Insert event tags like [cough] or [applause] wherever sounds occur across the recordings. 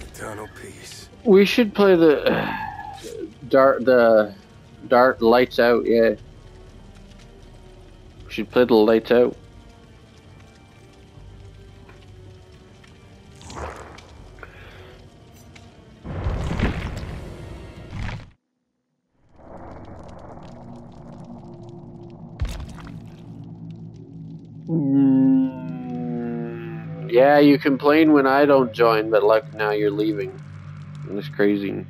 Eternal peace. We should play the dark the dark lights out. Yeah. We should play the lights out. Yeah, you complain when I don't join, but like now you're leaving. It's crazy.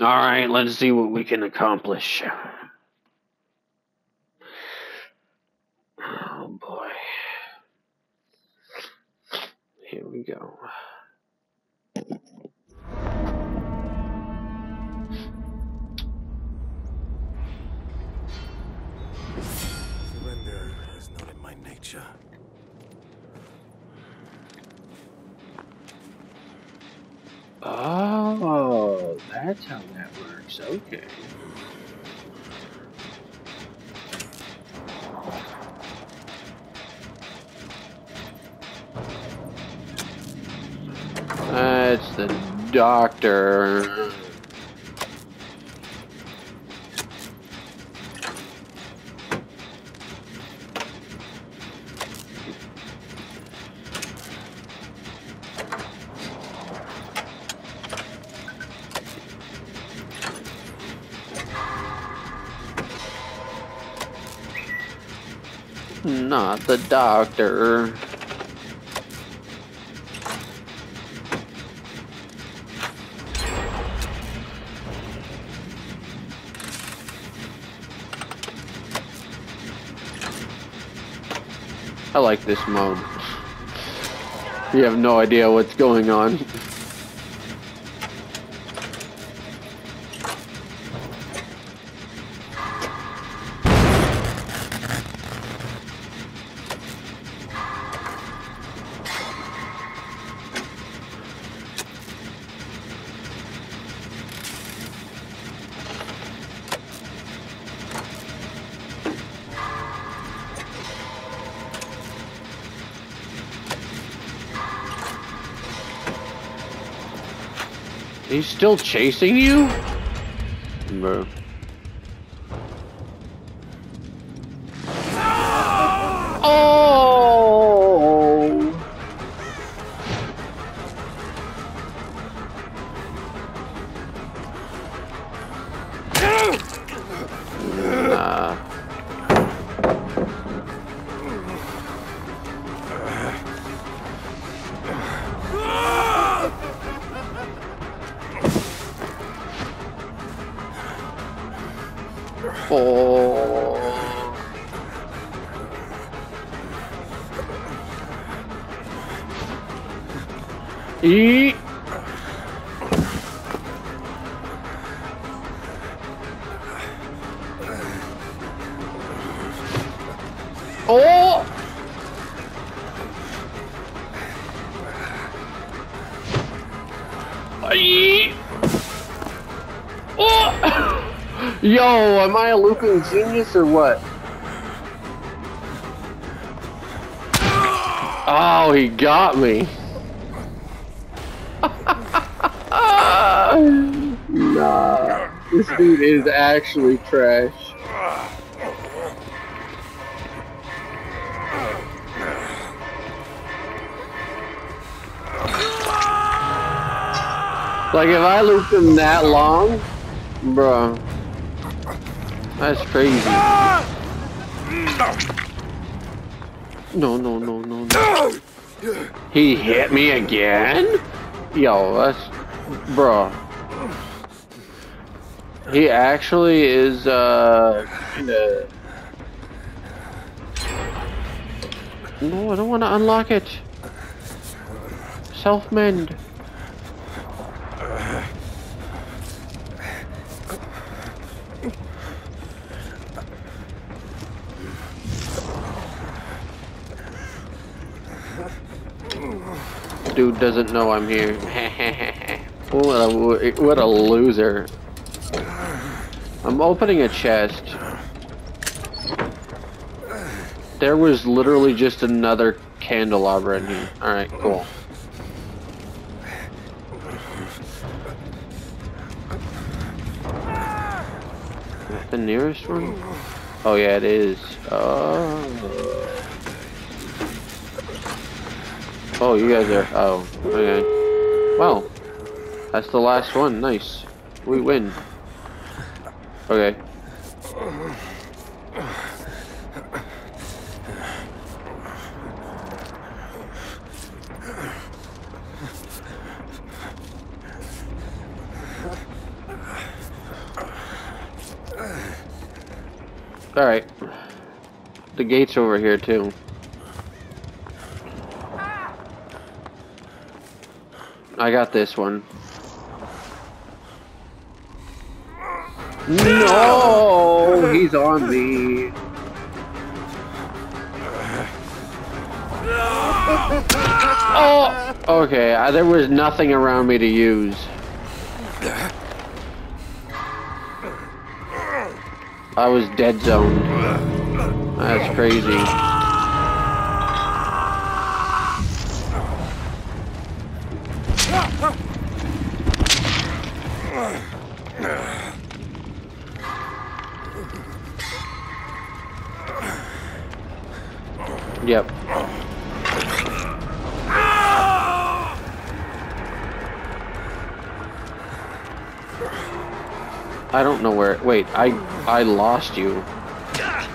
Alright, let's see what we can accomplish. Oh boy. Here we go. Surrender is not in my nature. Oh, that's how that works. Okay. That's the doctor. Not the doctor. I like this mode. You have no idea what's going on. He's still chasing you? Bro. Looping genius or what? Oh, he got me. nah, this dude is actually trash. Like if I looped him that long, bruh. That's crazy. No, no, no, no, no. He hit me again? Yo, that's... Bro. He actually is, uh... No, I don't want to unlock it. Self-mend. Dude doesn't know I'm here. [laughs] what, a, what a loser. I'm opening a chest. There was literally just another candelabra in here. Alright, cool. The nearest one? Oh yeah, it is. Oh. Oh, you guys are. Oh, okay. Wow. That's the last one. Nice. We win. Okay. Alright. The gate's over here, too. I got this one. No! He's on me. Oh! Okay, uh, there was nothing around me to use. I was dead zoned. That's crazy. Wait, I I lost you.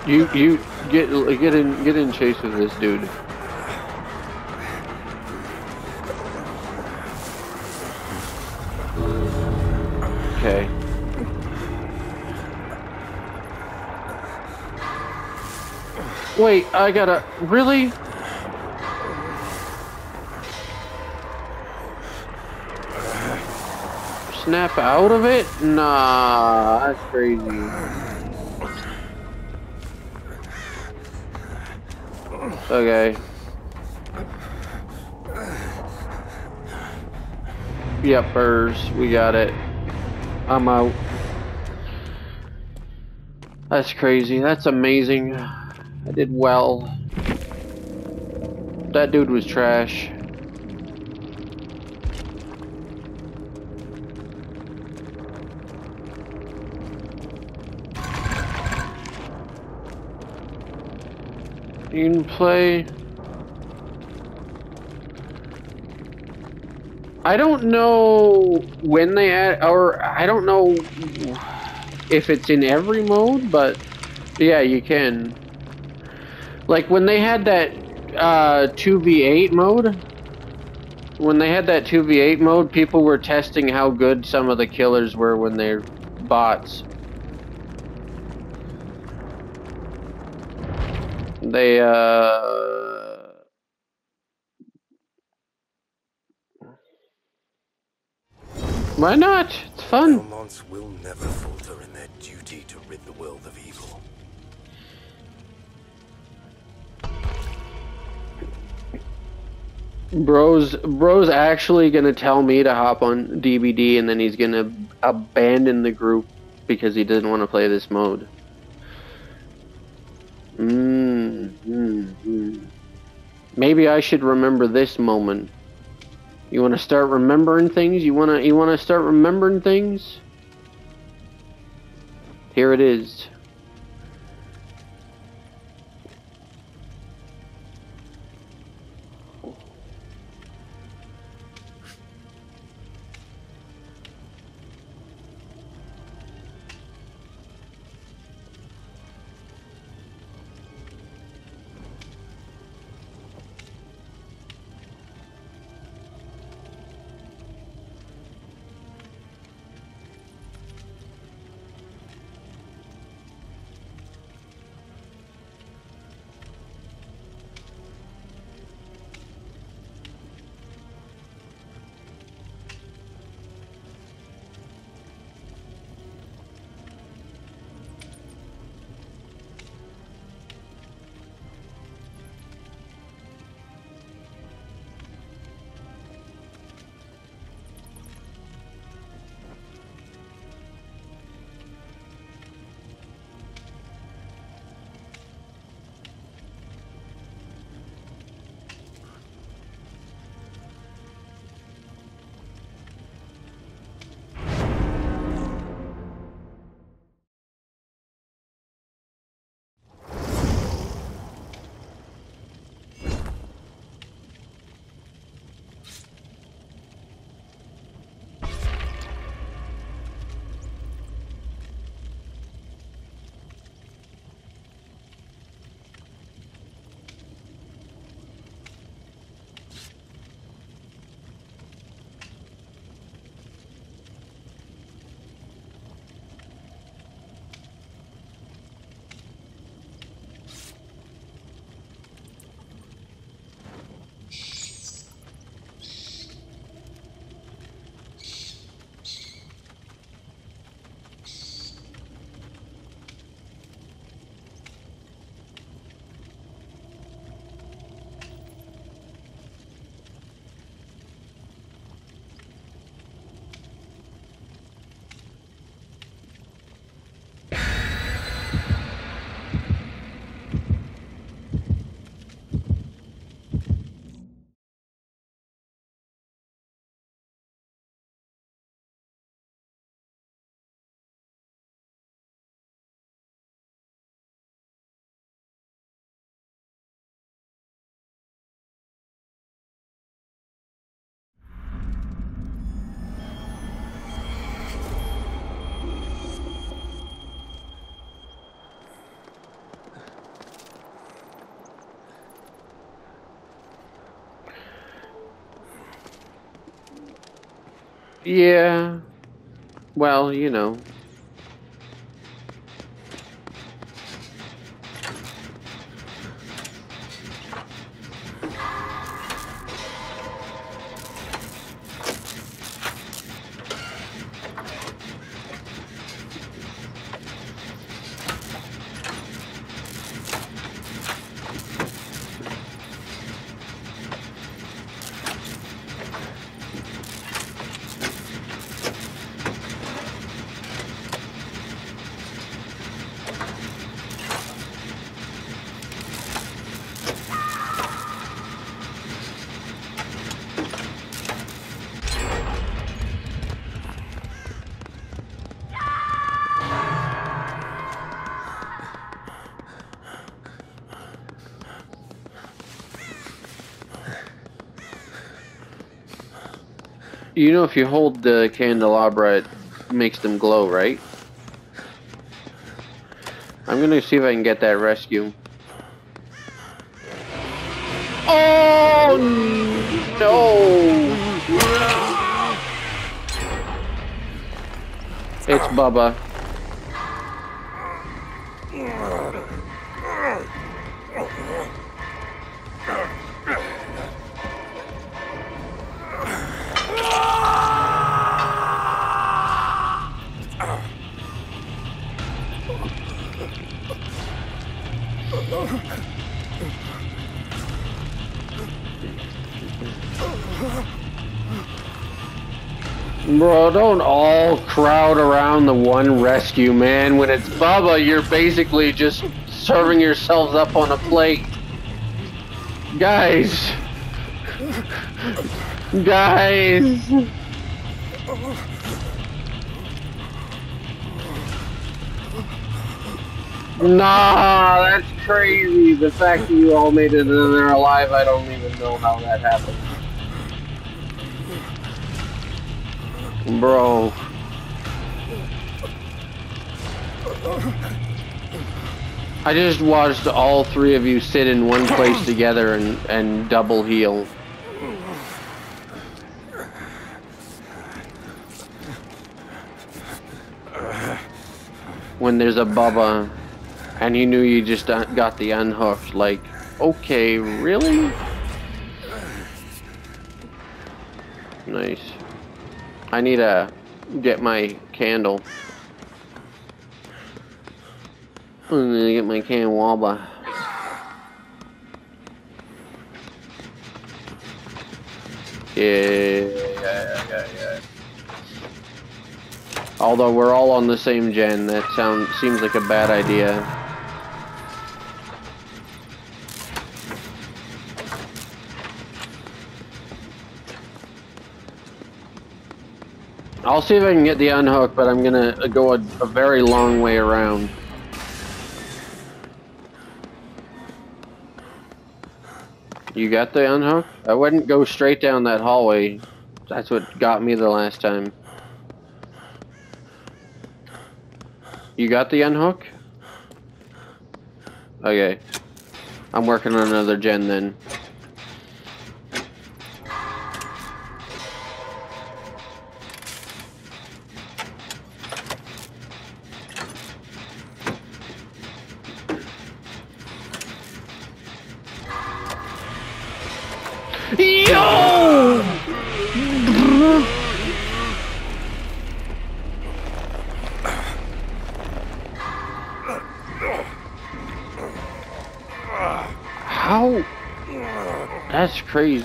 You you get get in get in chase with this dude. Okay. Wait, I gotta really. Snap out of it? Nah, that's crazy. Okay. Yep, burrs. We got it. I'm out. That's crazy. That's amazing. I did well. That dude was trash. Can play. I don't know when they add, or I don't know if it's in every mode, but yeah, you can. Like when they had that uh, 2v8 mode, when they had that 2v8 mode, people were testing how good some of the killers were when they're bots. They, uh... Why not? It's fun. Belmonts will never falter in their duty to rid the world of evil. Bro's bro's actually gonna tell me to hop on DBD, and then he's gonna abandon the group because he doesn't want to play this mode. Mm, mm, mm. Maybe I should remember this moment. You want to start remembering things? You want to you want to start remembering things? Here it is. Yeah. Well, you know. You know, if you hold the candelabra, it makes them glow, right? I'm gonna see if I can get that rescue. Oh no! It's Bubba. Bro, don't all crowd around the one rescue, man. When it's Bubba, you're basically just serving yourselves up on a plate. Guys. Guys. Nah, that's crazy. The fact that you all made it in there alive, I don't even know how that happened. Bro. I just watched all three of you sit in one place [clears throat] together and, and double heal. When there's a Bubba and you knew you just got the unhooked, like, okay, really? Nice. I need to get my candle. I'm gonna get my can yeah, yeah. Although we're all on the same gen, that sound seems like a bad idea. I'll see if I can get the unhook, but I'm gonna go a, a very long way around. You got the unhook? I wouldn't go straight down that hallway. That's what got me the last time. You got the unhook? Okay. I'm working on another gen then. Crazy.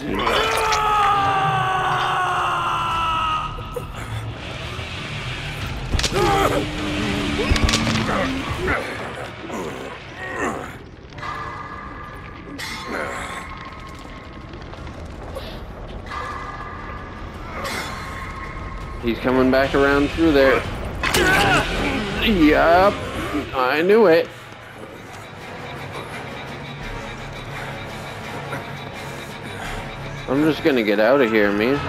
He's coming back around through there. Yup. I knew it. I'm just gonna get out of here, man.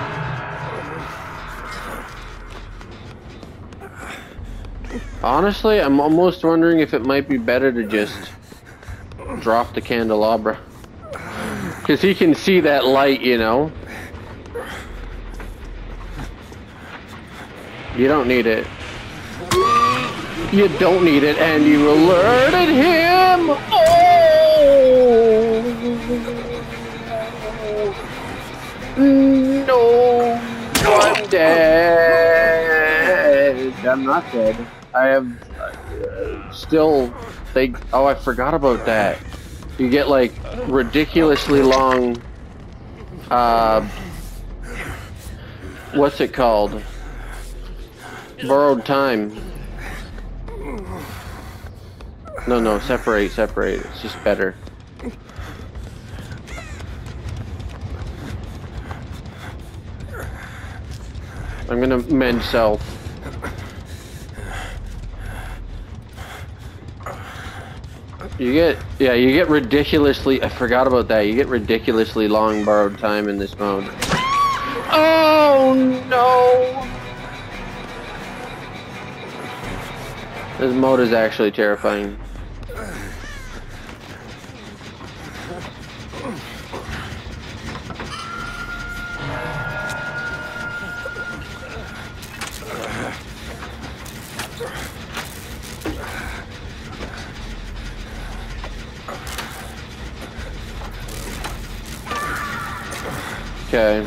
Honestly, I'm almost wondering if it might be better to just drop the candelabra. Because he can see that light, you know. You don't need it. You don't need it, and you alerted him! Dead! I'm not dead. I am uh, still... They, oh, I forgot about that. You get, like, ridiculously long... Uh... What's it called? Borrowed time. No, no, separate, separate. It's just better. I'm gonna mend self. You get, yeah, you get ridiculously, I forgot about that, you get ridiculously long borrowed time in this mode. Oh no! This mode is actually terrifying. Okay.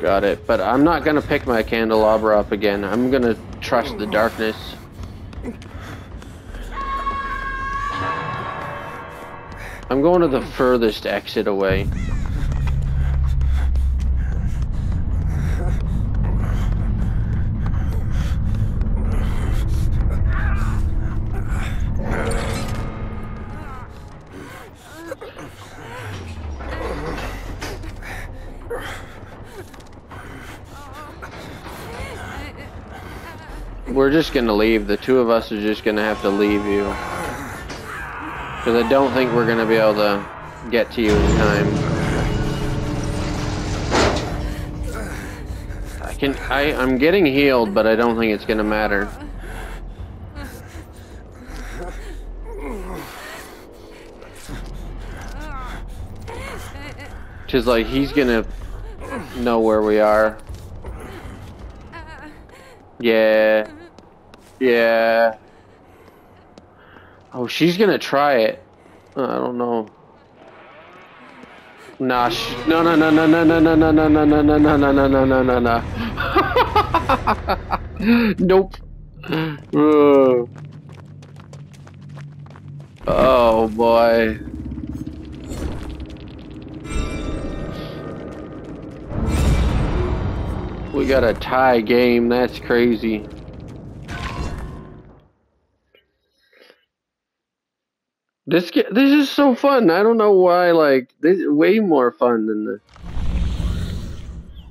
Got it, but I'm not gonna pick my candelabra up again. I'm gonna trust the darkness. I'm going to the furthest exit away. We're just gonna leave. The two of us are just gonna have to leave you. Because I don't think we're gonna be able to get to you in time. I can, I, I'm getting healed, but I don't think it's gonna matter. Cause like, he's gonna know where we are. Yeah. Yeah. Oh, she's gonna try it. Uh, I don't know. Nah, sh no, no, no, no, no, no, no, no, no, no, no, no, no, no, no, no, no, no, no. Nope. Uh. Oh boy. We got a tie game. That's crazy. This this is so fun. I don't know why. Like this is way more fun than the.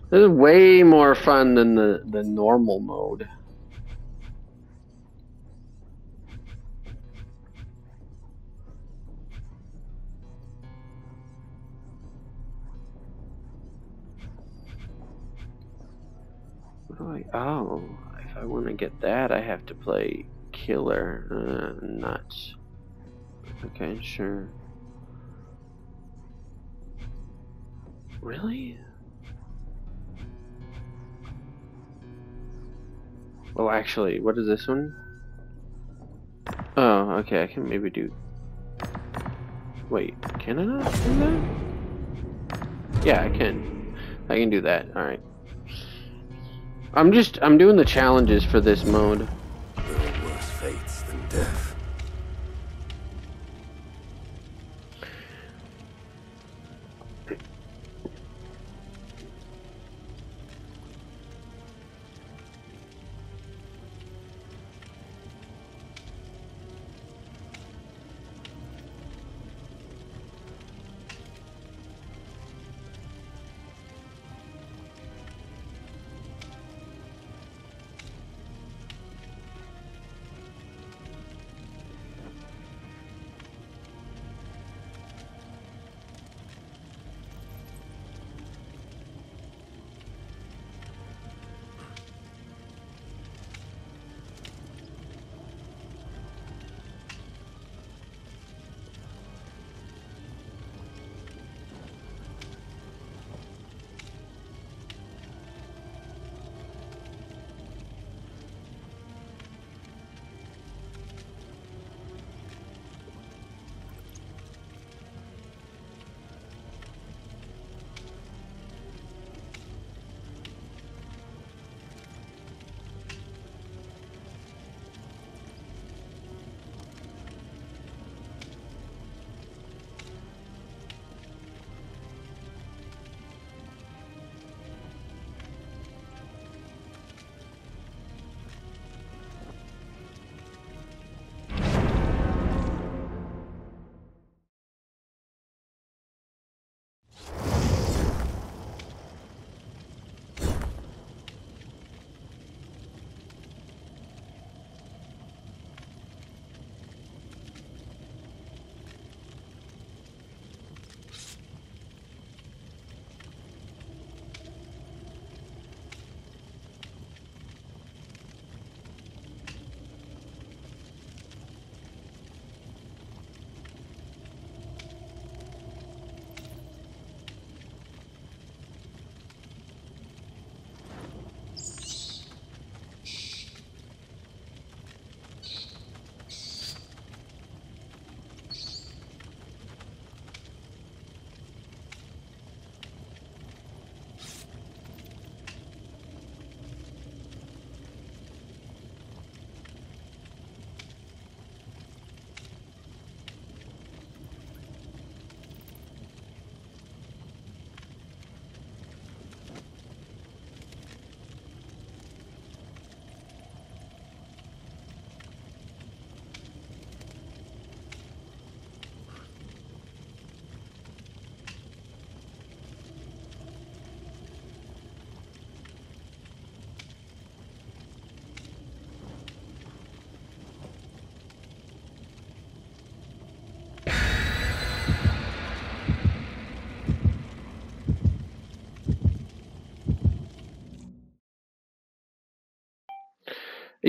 This is way more fun than the the normal mode. I, oh, if I want to get that, I have to play killer. Uh, nuts. Okay, sure. Really? Oh, actually, what is this one? Oh, okay, I can maybe do... Wait, can I not do that? Yeah, I can. I can do that, alright. I'm just, I'm doing the challenges for this mode.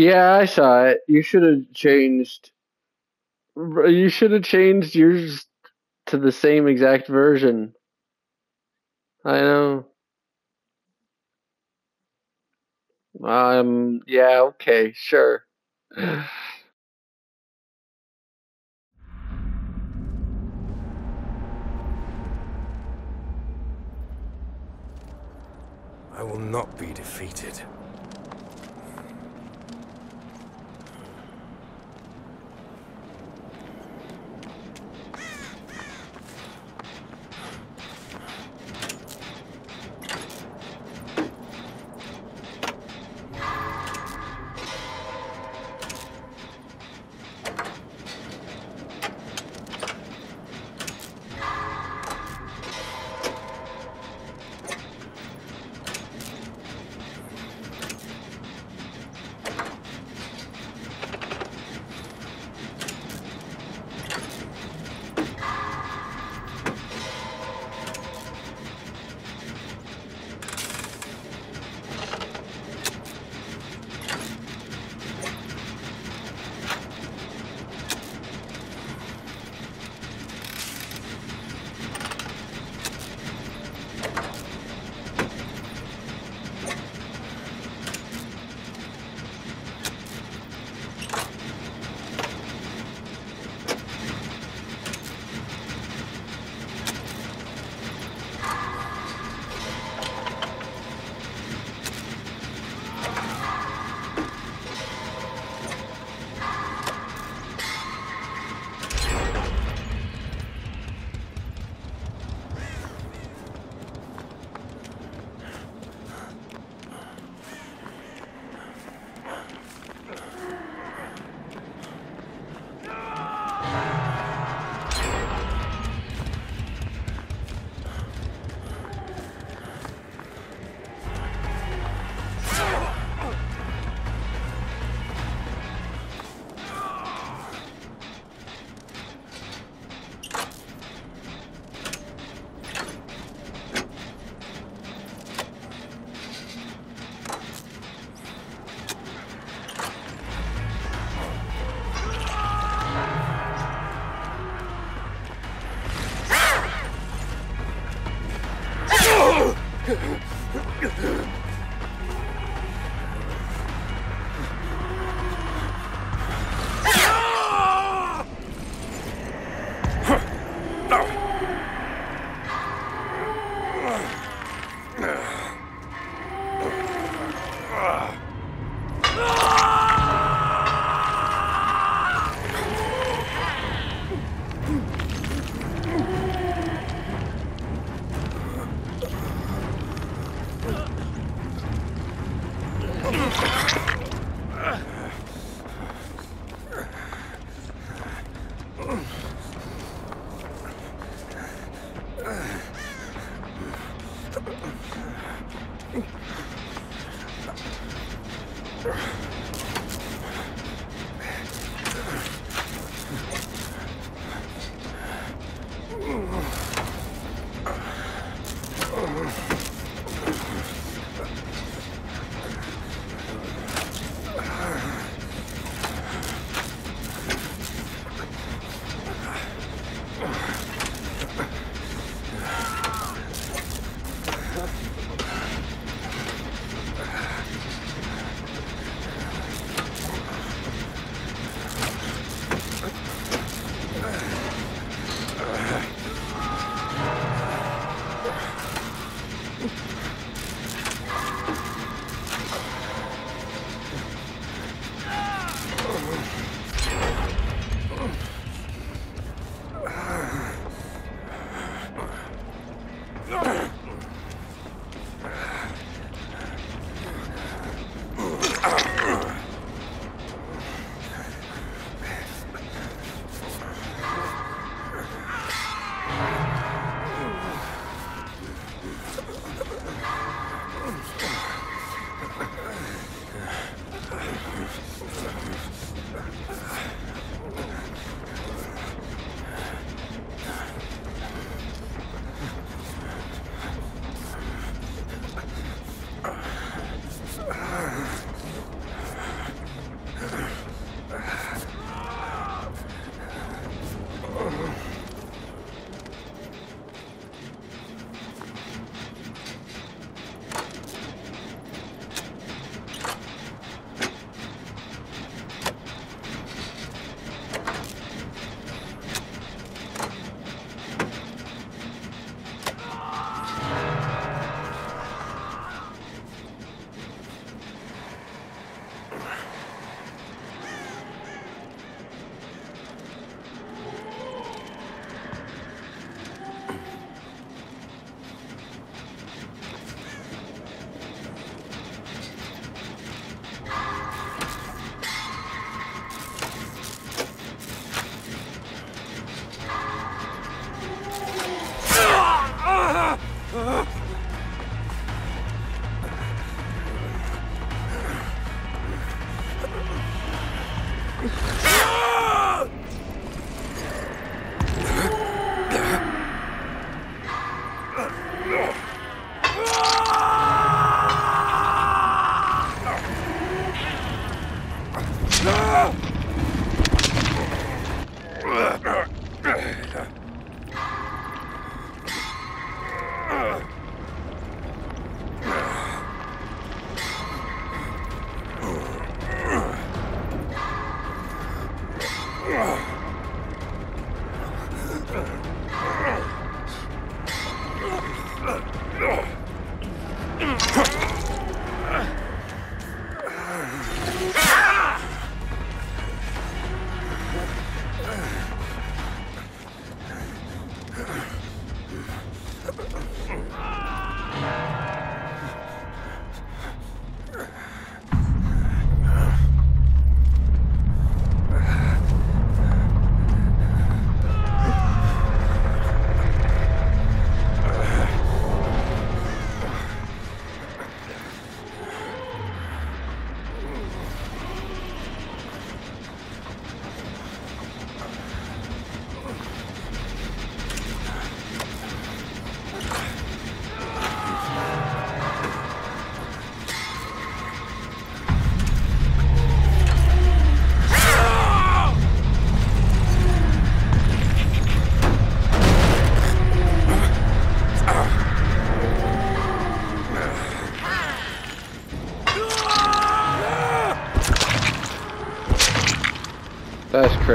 Yeah, I saw it. You should have changed. You should have changed yours to the same exact version. I know. Um. Yeah. Okay. Sure. [sighs] I will not be defeated.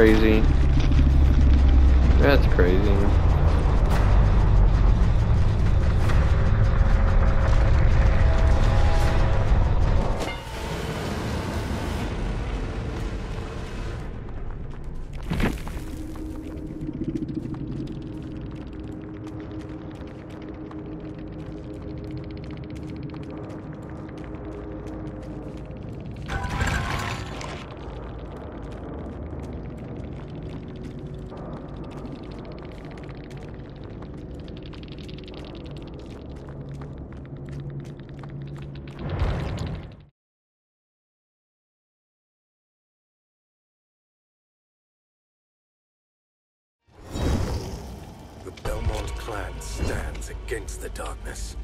Crazy. The darkness.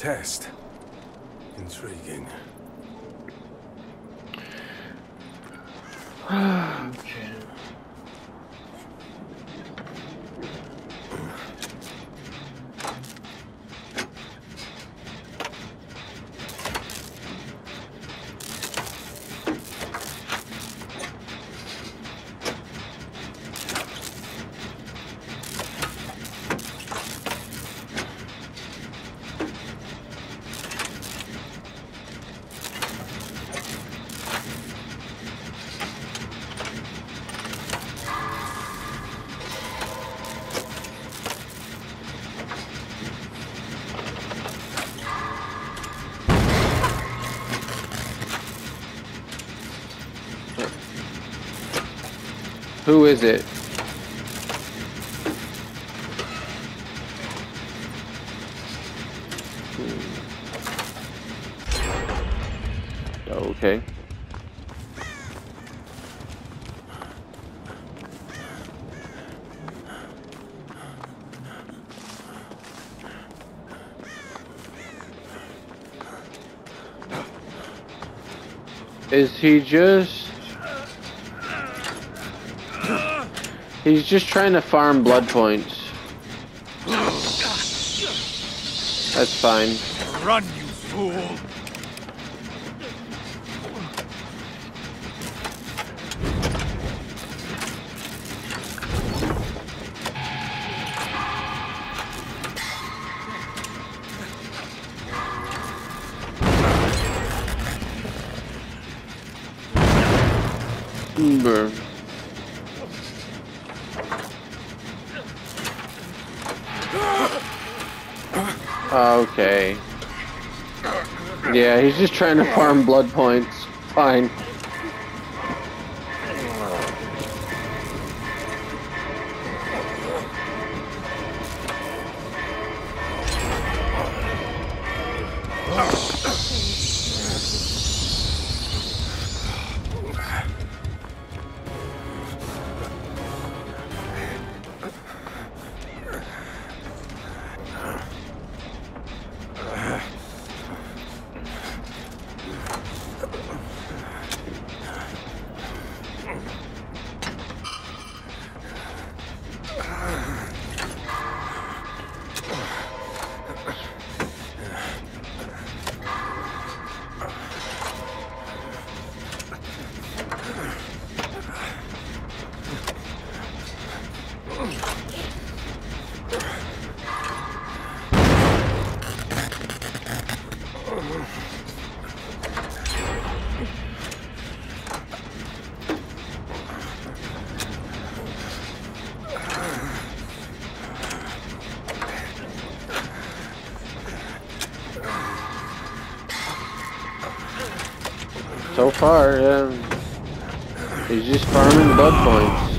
Test. Intriguing. [sighs] Okay. Who is it? Okay. Is he just... He's just trying to farm blood points. Oh, That's fine. Run, trying to farm blood points. Fine. Far. He's just farming blood points.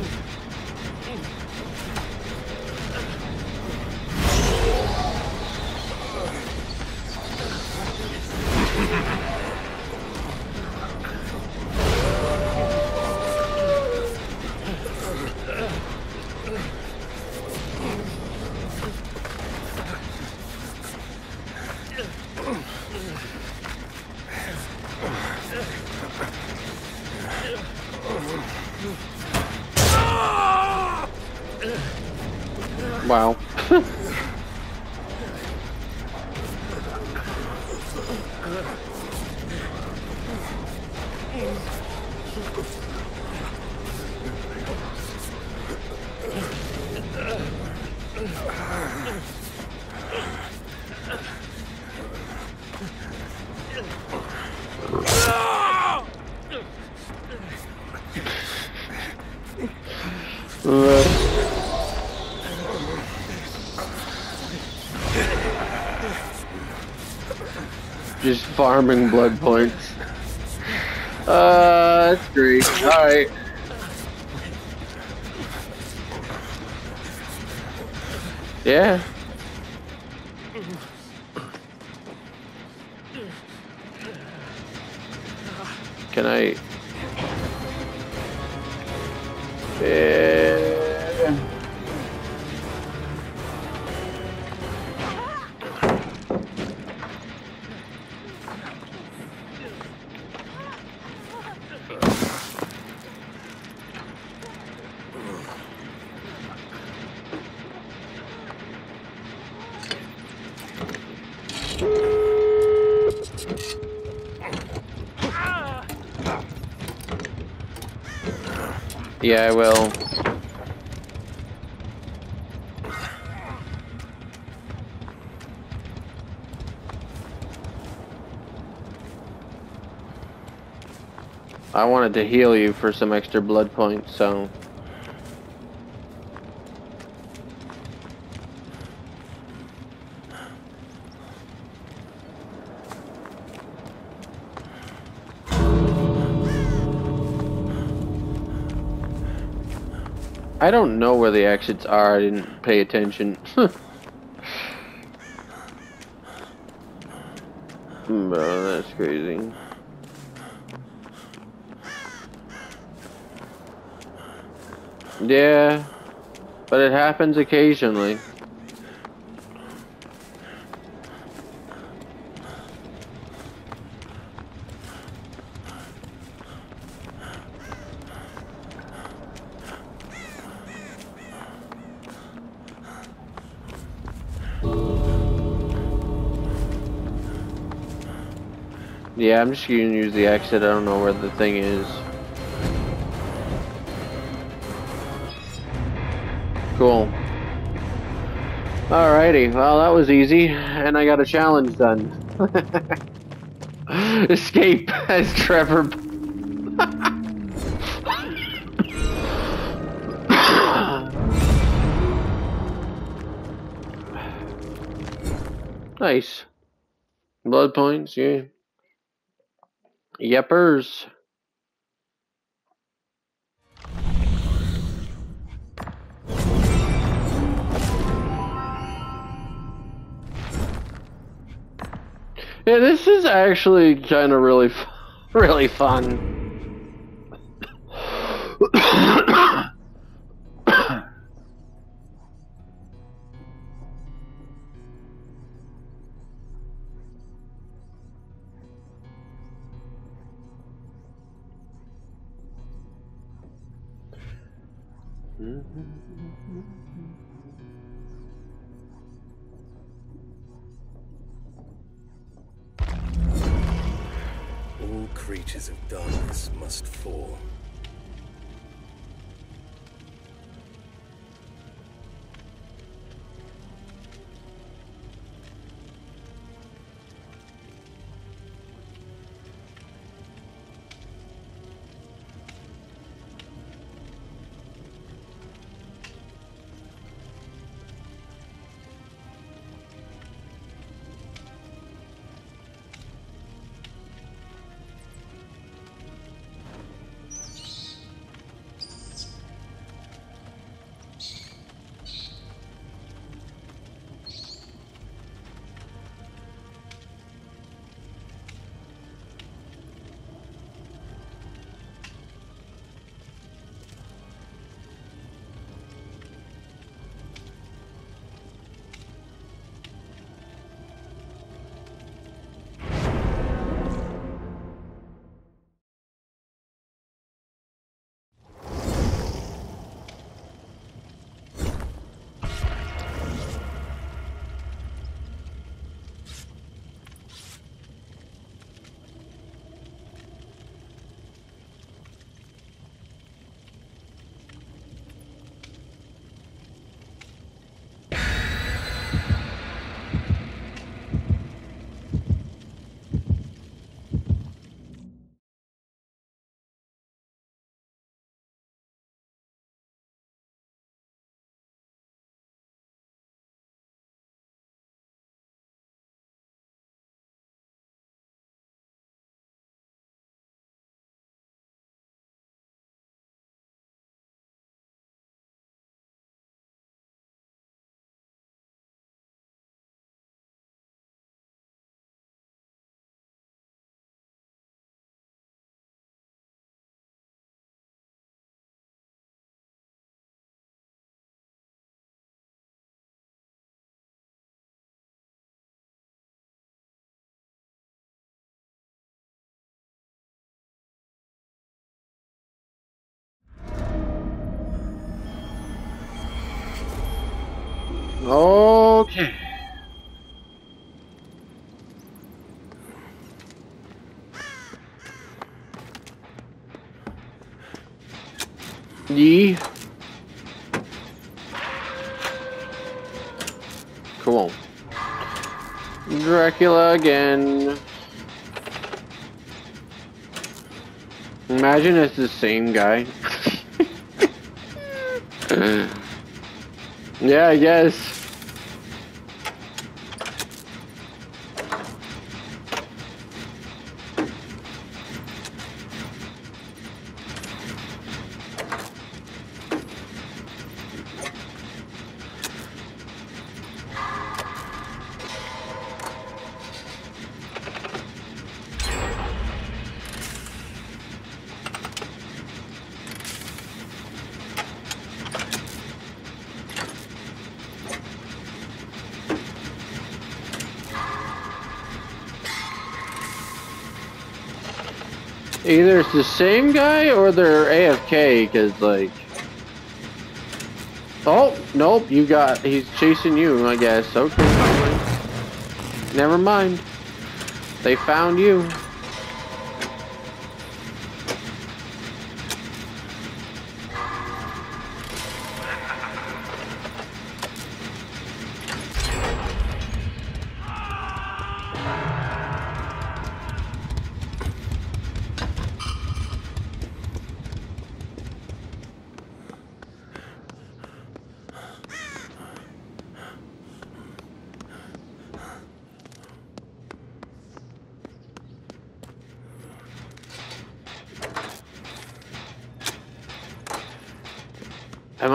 Just farming blood points. Uh, that's great. Alright. Yeah. Yeah, I will. I wanted to heal you for some extra blood points, so... I don't know where the exits are. I didn't pay attention. Hmm, bro, that's crazy. Yeah, but it happens occasionally. Yeah, I'm just gonna use the exit. I don't know where the thing is. Cool. Alrighty, well that was easy, and I got a challenge done. [laughs] Escape as Trevor. [laughs] nice. Blood points, yeah. Yepers. Yeah, this is actually kind of really, [laughs] really fun. Okay. Yee. Cool. Dracula again. Imagine it's the same guy. [laughs] yeah, I guess. Either it's the same guy or they're AFK, because, like... Oh, nope, you got... He's chasing you, I guess. Okay, never mind. They found you.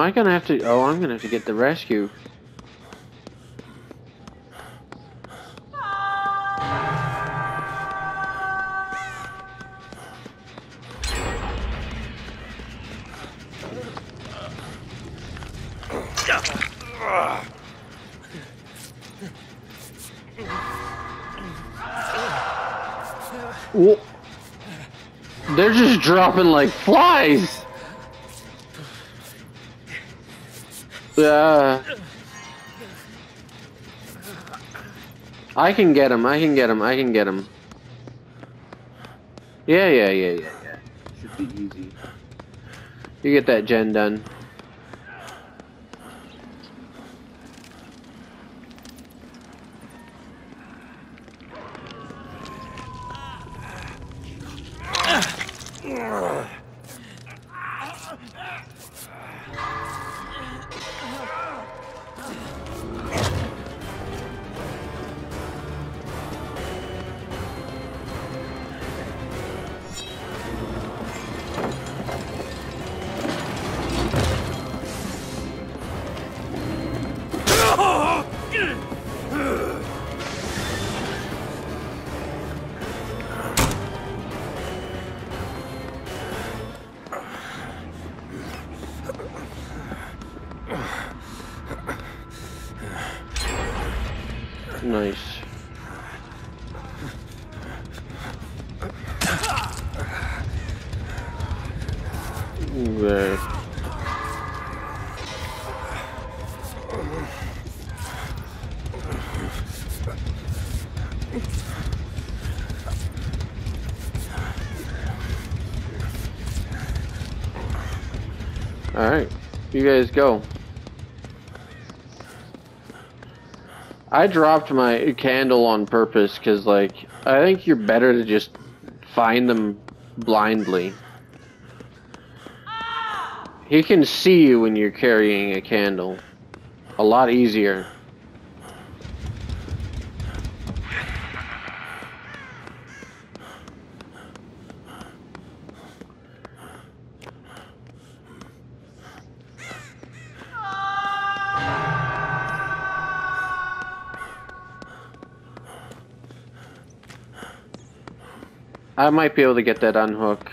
I gonna have to? Oh, I'm gonna have to get the rescue. They're just dropping like flies. Yeah. I can get him. I can get him. I can get him. Yeah, yeah, yeah, yeah, yeah. Should be easy. You get that gen done. Nice. Okay. Alright, you guys go. I dropped my candle on purpose because, like, I think you're better to just find them blindly. He can see you when you're carrying a candle. A lot easier. I might be able to get that unhook.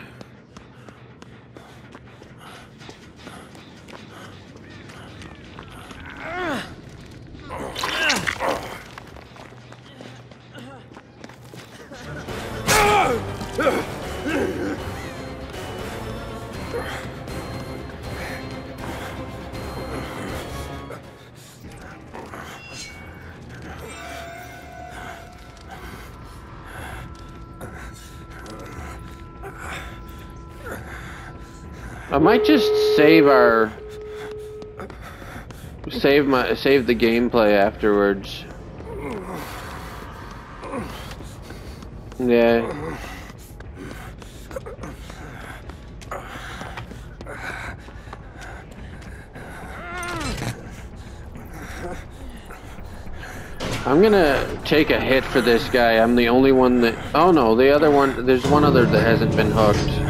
Might just save our save my save the gameplay afterwards. Yeah. I'm gonna take a hit for this guy. I'm the only one that. Oh no, the other one. There's one other that hasn't been hooked.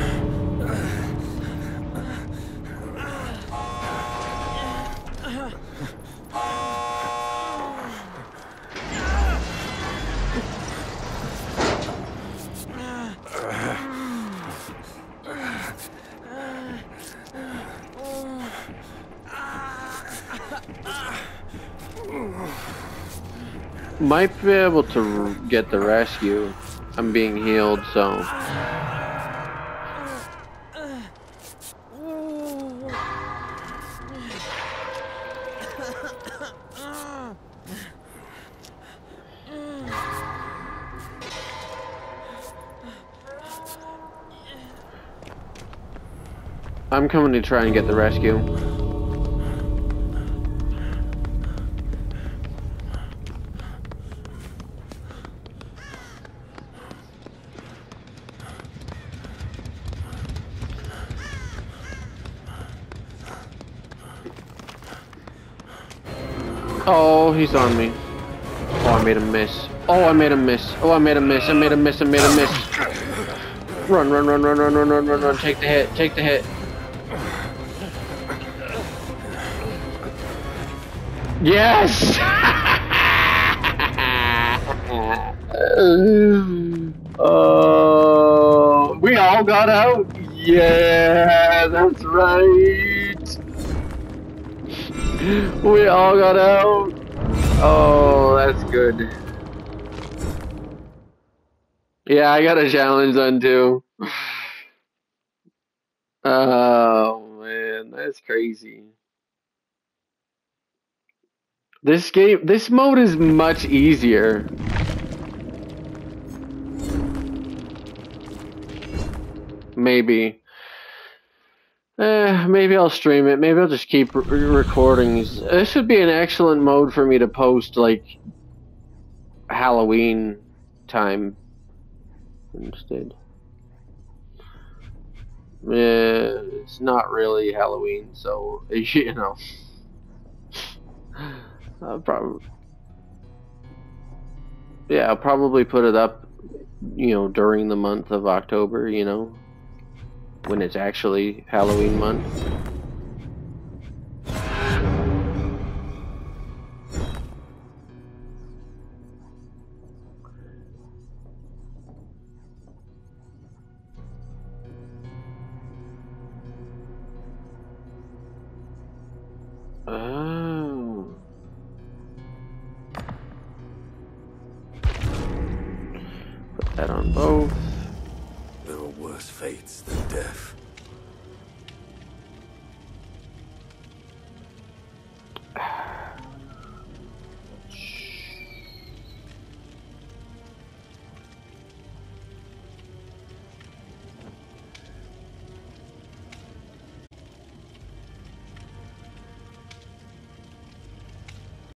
might be able to get the rescue. I'm being healed, so... I'm coming to try and get the rescue. He's on me. Oh, I made a miss. Oh, I made a miss. Oh, I made a miss. I made a miss. I made a miss. Run, run, run, run, run, run, run, run, run. Take the hit. Take the hit. Yes! Oh, [laughs] we all got out. Yeah, that's right. We all got out. Oh, that's good. Yeah, I got a challenge done too. [sighs] Oh man, that's crazy. This game, this mode is much easier. Maybe. Eh, maybe I'll stream it. Maybe I'll just keep re recordings. This would be an excellent mode for me to post, like, Halloween time instead. Yeah, it's not really Halloween, so, [laughs] you know. Probably... Yeah, I'll probably put it up, you know, during the month of October, you know when it's actually Halloween month.